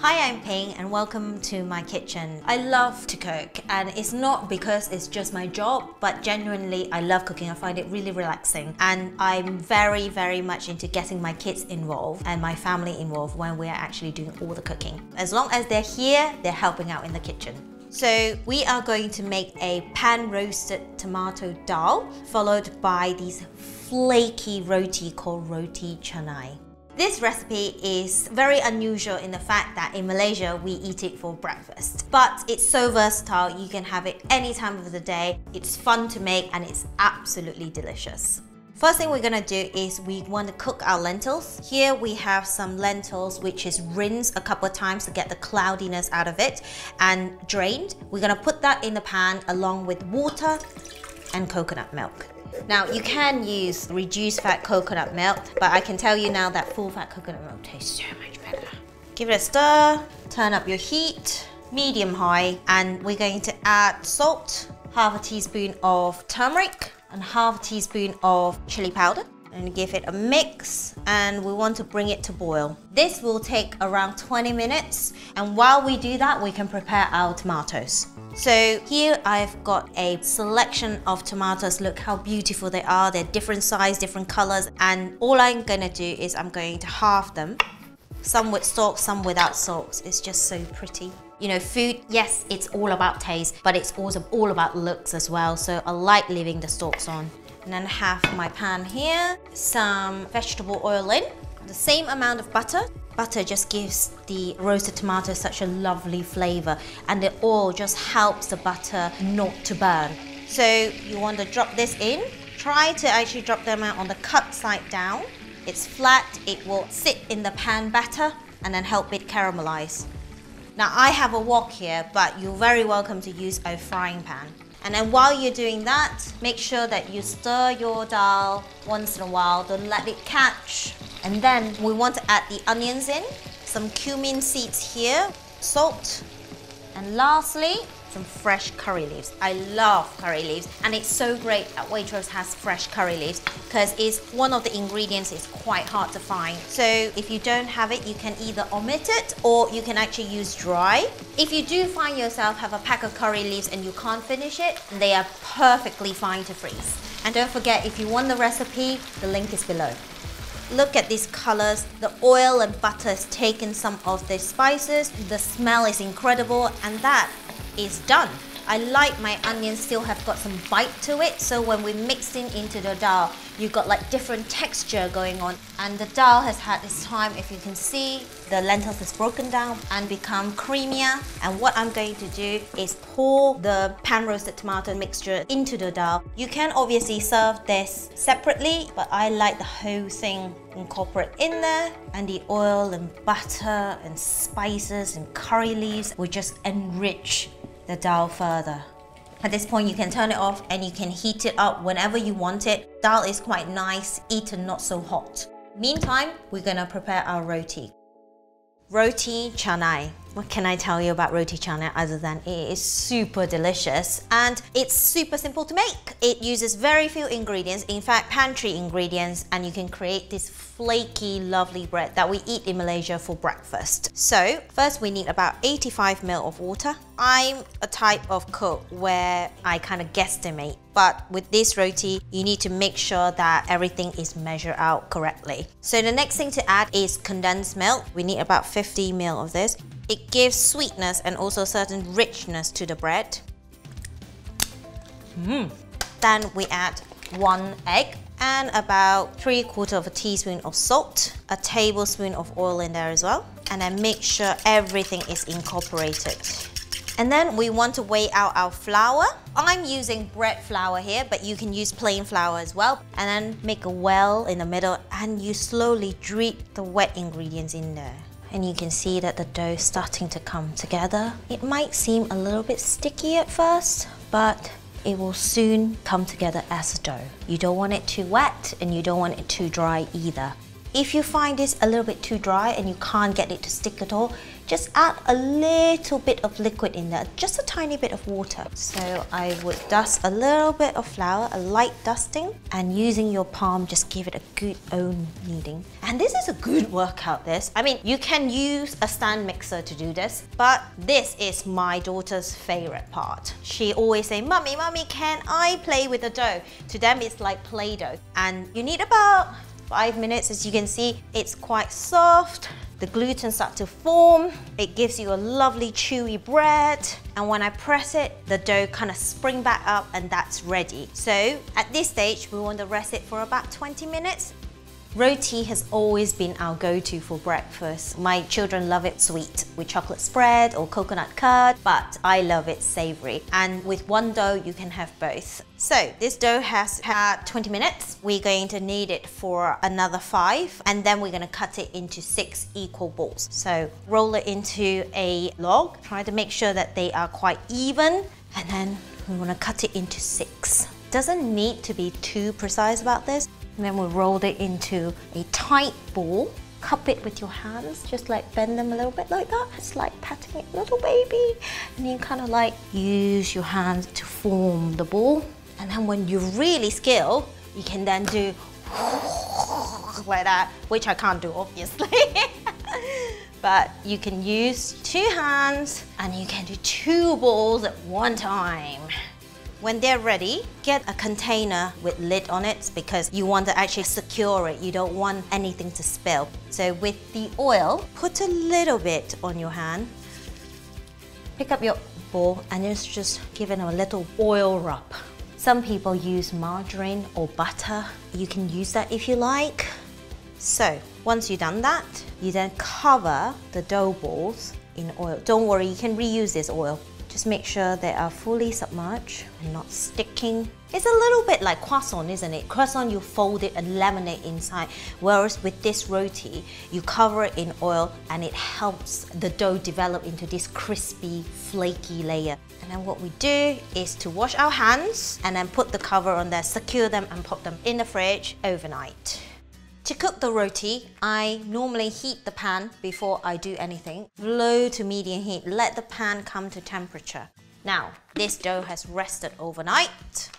Hi, I'm Ping and welcome to my kitchen. I love to cook and it's not because it's just my job, but genuinely I love cooking. I find it really relaxing and I'm very, very much into getting my kids involved and my family involved when we're actually doing all the cooking. As long as they're here, they're helping out in the kitchen. So we are going to make a pan roasted tomato dal followed by these flaky roti called roti canai. This recipe is very unusual in the fact that in Malaysia we eat it for breakfast. But it's so versatile, you can have it any time of the day. It's fun to make and it's absolutely delicious. First thing we're gonna do is we want to cook our lentils. Here we have some lentils which is rinsed a couple of times to get the cloudiness out of it and drained. We're gonna put that in the pan along with water and coconut milk. Now you can use reduced fat coconut milk, but I can tell you now that full fat coconut milk tastes so much better. Give it a stir, turn up your heat, medium high, and we're going to add salt, half a teaspoon of turmeric, and half a teaspoon of chili powder and give it a mix and we want to bring it to boil. This will take around 20 minutes and while we do that we can prepare our tomatoes. So here I've got a selection of tomatoes. Look how beautiful they are. They're different size, different colors. And all I'm gonna do is I'm going to halve them. Some with stalks, some without stalks. It's just so pretty. You know, food, yes, it's all about taste, but it's also all about looks as well. So I like leaving the stalks on. And then have my pan here, some vegetable oil in, the same amount of butter, Butter just gives the roasted tomato such a lovely flavor and the oil just helps the butter not to burn. So you want to drop this in. Try to actually drop them out on the cut side down. It's flat, it will sit in the pan better and then help it caramelize. Now I have a wok here, but you're very welcome to use a frying pan. And then while you're doing that, make sure that you stir your dal once in a while. Don't let it catch and then we want to add the onions in, some cumin seeds here, salt, and lastly, some fresh curry leaves. I love curry leaves and it's so great that Waitrose has fresh curry leaves because it's one of the ingredients is quite hard to find. So if you don't have it, you can either omit it or you can actually use dry. If you do find yourself have a pack of curry leaves and you can't finish it, they are perfectly fine to freeze. And don't forget, if you want the recipe, the link is below. Look at these colors. The oil and butter has taken some of the spices. The smell is incredible and that is done. I like my onions still have got some bite to it, so when we mix it into the dal, you've got like different texture going on. And the dal has had its time, if you can see, the lentils has broken down and become creamier. And what I'm going to do is pour the pan roasted tomato mixture into the dal. You can obviously serve this separately, but I like the whole thing incorporate in there and the oil and butter and spices and curry leaves will just enrich the dal further. At this point you can turn it off and you can heat it up whenever you want it. Dal is quite nice, eaten not so hot. Meantime, we're gonna prepare our roti. Roti canai. What can I tell you about roti canai other than it is super delicious and it's super simple to make. It uses very few ingredients, in fact pantry ingredients and you can create this flaky lovely bread that we eat in Malaysia for breakfast. So first we need about 85 ml of water. I'm a type of cook where I kind of guesstimate but with this roti, you need to make sure that everything is measured out correctly. So the next thing to add is condensed milk. We need about 50 ml of this. It gives sweetness and also certain richness to the bread. Mm. Then we add one egg and about 3 quarter of a teaspoon of salt, a tablespoon of oil in there as well. And then make sure everything is incorporated. And then we want to weigh out our flour. I'm using bread flour here, but you can use plain flour as well. And then make a well in the middle and you slowly drip the wet ingredients in there. And you can see that the dough is starting to come together. It might seem a little bit sticky at first, but it will soon come together as a dough. You don't want it too wet and you don't want it too dry either. If you find this a little bit too dry and you can't get it to stick at all, just add a little bit of liquid in there, just a tiny bit of water. So I would dust a little bit of flour, a light dusting, and using your palm, just give it a good own kneading. And this is a good workout, this. I mean, you can use a stand mixer to do this, but this is my daughter's favorite part. She always say, Mummy, Mummy, can I play with the dough? To them, it's like Play-Doh. And you need about five minutes. As you can see, it's quite soft. The gluten start to form. It gives you a lovely chewy bread. And when I press it, the dough kind of spring back up and that's ready. So at this stage, we want to rest it for about 20 minutes. Roti has always been our go-to for breakfast. My children love it sweet with chocolate spread or coconut curd, but I love it savory. And with one dough, you can have both. So this dough has had 20 minutes. We're going to knead it for another five, and then we're gonna cut it into six equal balls. So roll it into a log. Try to make sure that they are quite even, and then we wanna cut it into six. Doesn't need to be too precise about this. And then we'll roll it into a tight ball. Cup it with your hands, just like bend them a little bit like that. It's like patting it, little baby. And you kind of like use your hands to form the ball. And then when you really skill, you can then do like that, which I can't do obviously. but you can use two hands and you can do two balls at one time. When they're ready, get a container with lid on it because you want to actually secure it. You don't want anything to spill. So with the oil, put a little bit on your hand. Pick up your bowl and just give it a little oil rub. Some people use margarine or butter. You can use that if you like. So once you've done that, you then cover the dough balls in oil. Don't worry, you can reuse this oil. Just make sure they are fully submerged and not sticking. It's a little bit like croissant, isn't it? Croissant, you fold it and laminate inside. Whereas with this roti, you cover it in oil and it helps the dough develop into this crispy, flaky layer. And then what we do is to wash our hands and then put the cover on there, secure them and put them in the fridge overnight. To cook the roti, I normally heat the pan before I do anything. Low to medium heat, let the pan come to temperature. Now, this dough has rested overnight.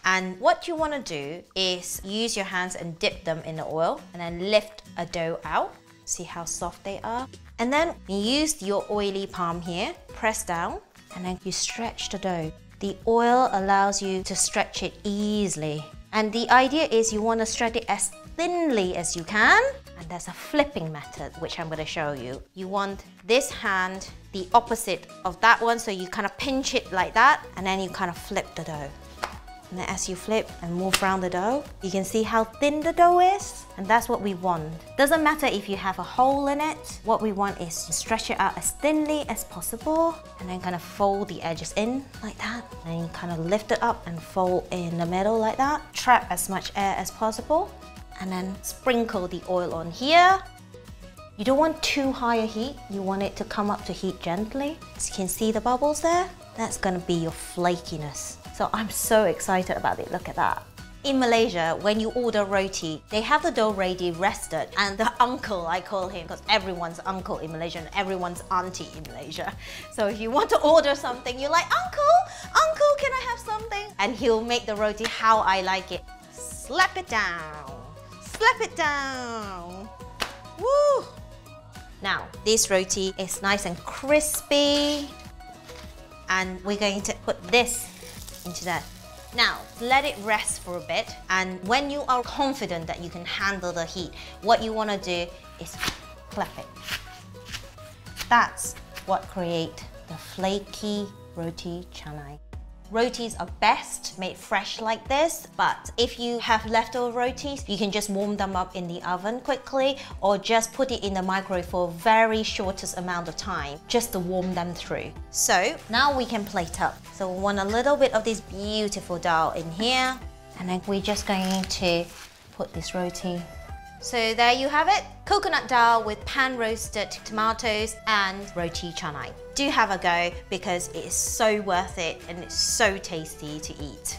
And what you want to do is use your hands and dip them in the oil and then lift a dough out. See how soft they are? And then use your oily palm here, press down, and then you stretch the dough. The oil allows you to stretch it easily. And the idea is you want to stretch it as thinly as you can. And there's a flipping method, which I'm going to show you. You want this hand the opposite of that one, so you kind of pinch it like that, and then you kind of flip the dough. And then as you flip and move around the dough, you can see how thin the dough is. And that's what we want. Doesn't matter if you have a hole in it. What we want is to stretch it out as thinly as possible. And then kind of fold the edges in like that. And you kind of lift it up and fold in the middle like that. Trap as much air as possible and then sprinkle the oil on here. You don't want too high a heat, you want it to come up to heat gently. As you can see the bubbles there, that's gonna be your flakiness. So I'm so excited about it, look at that. In Malaysia, when you order roti, they have the dough ready, rested, and the uncle, I call him, because everyone's uncle in Malaysia and everyone's auntie in Malaysia. So if you want to order something, you're like, Uncle, Uncle, can I have something? And he'll make the roti how I like it. Slap it down. Slap it down. Woo! Now, this roti is nice and crispy. And we're going to put this into that. Now, let it rest for a bit. And when you are confident that you can handle the heat, what you want to do is clap it. That's what create the flaky roti canai. Rotis are best made fresh like this, but if you have leftover rotis, you can just warm them up in the oven quickly or just put it in the microwave for a very shortest amount of time just to warm them through. So now we can plate up. So we want a little bit of this beautiful dal in here and then we're just going to put this roti so there you have it, coconut dal with pan roasted tomatoes and roti canai. Do have a go because it is so worth it and it's so tasty to eat.